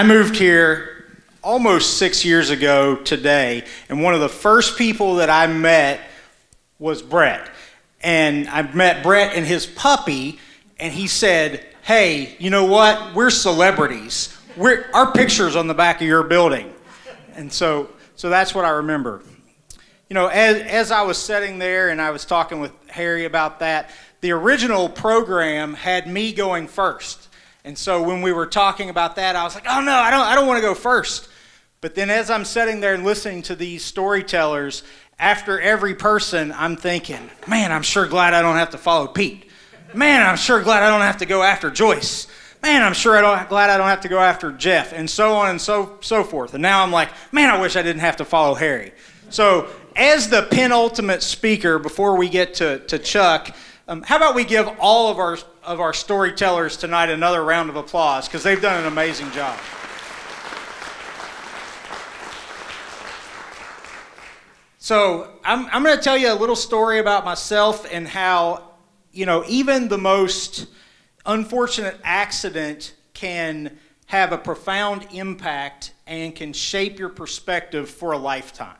I moved here almost six years ago today, and one of the first people that I met was Brett. And I met Brett and his puppy, and he said, Hey, you know what? We're celebrities. We're, our picture's on the back of your building. And so, so that's what I remember. You know, as, as I was sitting there and I was talking with Harry about that, the original program had me going first. And so when we were talking about that, I was like, oh no, I don't, I don't want to go first. But then as I'm sitting there and listening to these storytellers, after every person, I'm thinking, man, I'm sure glad I don't have to follow Pete. Man, I'm sure glad I don't have to go after Joyce. Man, I'm sure I don't, glad I don't have to go after Jeff, and so on and so, so forth. And now I'm like, man, I wish I didn't have to follow Harry. So, as the penultimate speaker, before we get to, to Chuck, um, how about we give all of our, of our storytellers tonight another round of applause because they've done an amazing job. So, I'm, I'm going to tell you a little story about myself and how, you know, even the most unfortunate accident can have a profound impact and can shape your perspective for a lifetime.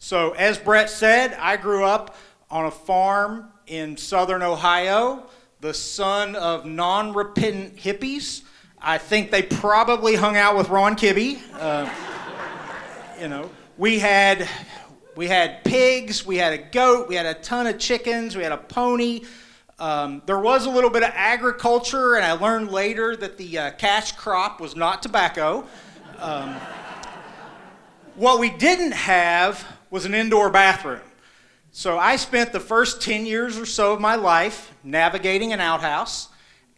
So, as Brett said, I grew up on a farm in southern Ohio, the son of non repentant hippies. I think they probably hung out with Ron Kibbe. Uh, you know, we had we had pigs, we had a goat, we had a ton of chickens, we had a pony. Um, there was a little bit of agriculture, and I learned later that the uh, cash crop was not tobacco. Um, what we didn't have was an indoor bathroom. So I spent the first 10 years or so of my life navigating an outhouse,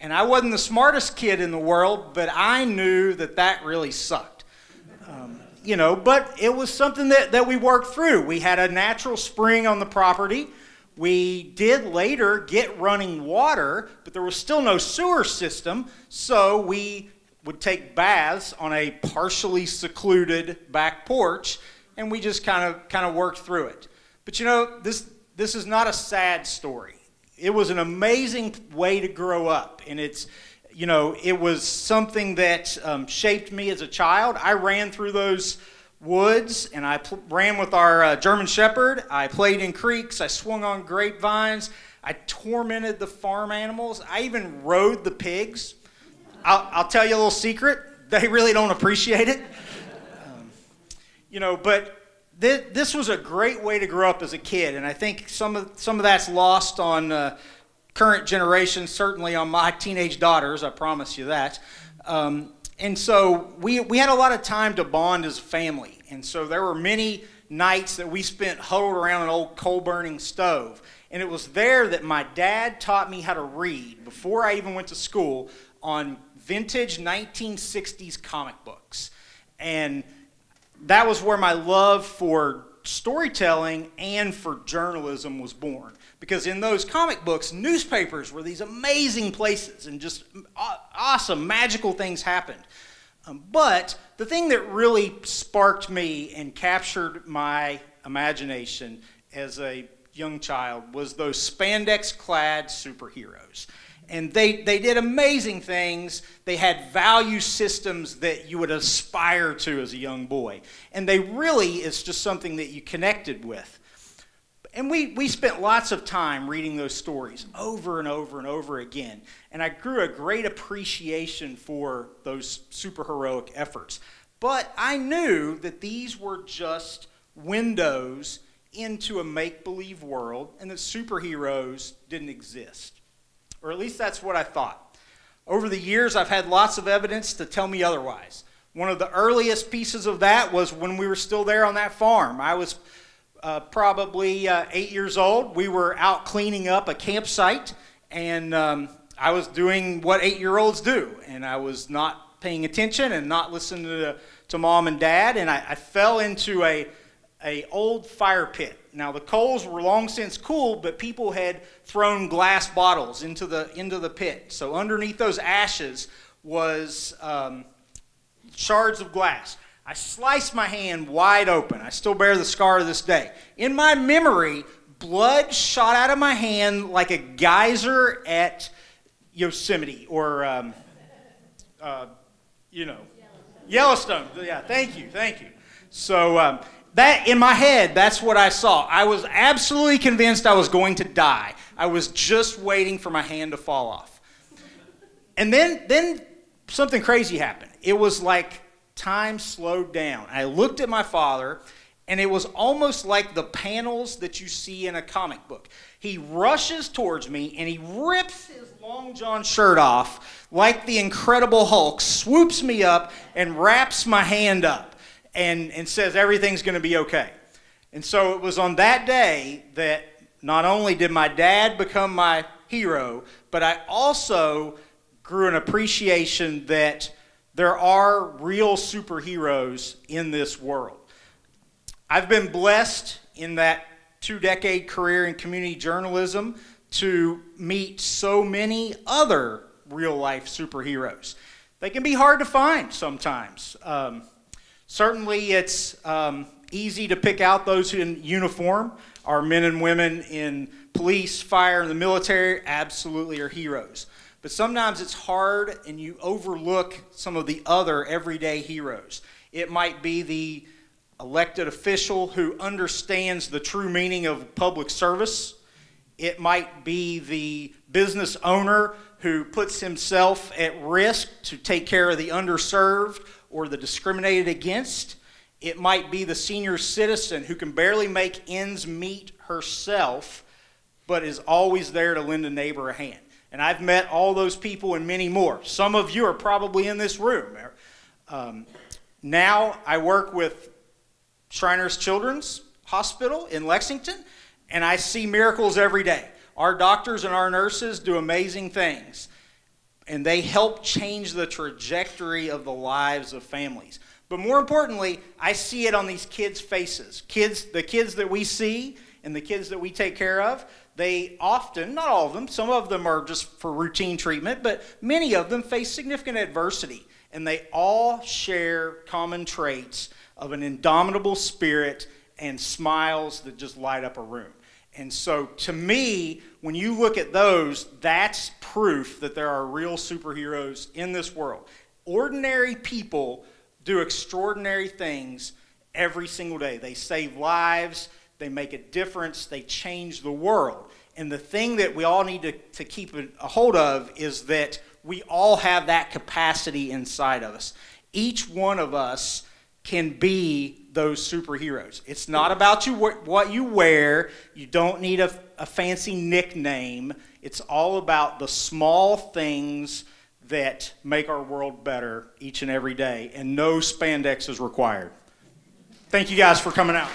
and I wasn't the smartest kid in the world, but I knew that that really sucked. Um, you know, but it was something that, that we worked through. We had a natural spring on the property. We did later get running water, but there was still no sewer system, so we would take baths on a partially secluded back porch, and we just kind of kind of worked through it. But you know, this this is not a sad story. It was an amazing way to grow up, and it's you know it was something that um, shaped me as a child. I ran through those woods, and I pl- ran with our uh, German Shepherd. I played in creeks. I swung on grapevines. I tormented the farm animals. I even rode the pigs. I'll, I'll tell you a little secret. They really don't appreciate it. Um, you know, but this, this, was a great way to grow up as a kid, and I think some of some of that's lost on uh, current generations. Certainly on my teenage daughters. I promise you that. Um, and so we, we had a lot of time to bond as a family. And so there were many nights that we spent huddled around an old coal burning stove. And it was there that my dad taught me how to read before I even went to school on vintage 1960s comic books. And that was where my love for storytelling and for journalism was born. Because in those comic books, newspapers were these amazing places and just awesome, magical things happened. Um, but the thing that really sparked me and captured my imagination as a young child was those spandex clad superheroes. And they, they did amazing things. They had value systems that you would aspire to as a young boy. And they really is just something that you connected with. And we, we spent lots of time reading those stories over and over and over again. And I grew a great appreciation for those superheroic efforts. But I knew that these were just windows into a make believe world and that superheroes didn't exist. Or at least that's what I thought. Over the years, I've had lots of evidence to tell me otherwise. One of the earliest pieces of that was when we were still there on that farm. I was uh, probably uh, eight years old. We were out cleaning up a campsite, and um, I was doing what eight year olds do, and I was not paying attention and not listening to, to mom and dad, and I, I fell into a, a old fire pit. Now the coals were long since cooled, but people had thrown glass bottles into the into the pit. So underneath those ashes was um, shards of glass. I sliced my hand wide open. I still bear the scar to this day. In my memory, blood shot out of my hand like a geyser at Yosemite or, um, uh, you know, Yellowstone. Yeah, thank you, thank you. So um, that in my head, that's what I saw. I was absolutely convinced I was going to die. I was just waiting for my hand to fall off. And then, then something crazy happened. It was like time slowed down. I looked at my father, and it was almost like the panels that you see in a comic book. He rushes towards me and he rips his long john shirt off like the Incredible Hulk, swoops me up, and wraps my hand up and, and says everything's going to be okay. And so it was on that day that not only did my dad become my hero, but I also grew an appreciation that there are real superheroes in this world. I've been blessed in that two decade career in community journalism to meet so many other real life superheroes. They can be hard to find sometimes. Um, certainly, it's um, easy to pick out those in uniform. Our men and women in police, fire, and the military absolutely are heroes. But sometimes it's hard and you overlook some of the other everyday heroes. It might be the elected official who understands the true meaning of public service. It might be the business owner who puts himself at risk to take care of the underserved or the discriminated against. It might be the senior citizen who can barely make ends meet herself, but is always there to lend a neighbor a hand. And I've met all those people and many more. Some of you are probably in this room. Um, now I work with Shriners Children's Hospital in Lexington, and I see miracles every day. Our doctors and our nurses do amazing things, and they help change the trajectory of the lives of families. But more importantly, I see it on these kids' faces. Kids, the kids that we see and the kids that we take care of, they often, not all of them, some of them are just for routine treatment, but many of them face significant adversity. And they all share common traits of an indomitable spirit and smiles that just light up a room. And so, to me, when you look at those, that's proof that there are real superheroes in this world. Ordinary people do extraordinary things every single day. They save lives, they make a difference, they change the world. And the thing that we all need to, to keep a hold of is that we all have that capacity inside of us. Each one of us can be those superheroes. It's not about you what you wear. You don't need a, a fancy nickname. It's all about the small things that make our world better each and every day, and no spandex is required. Thank you guys for coming out.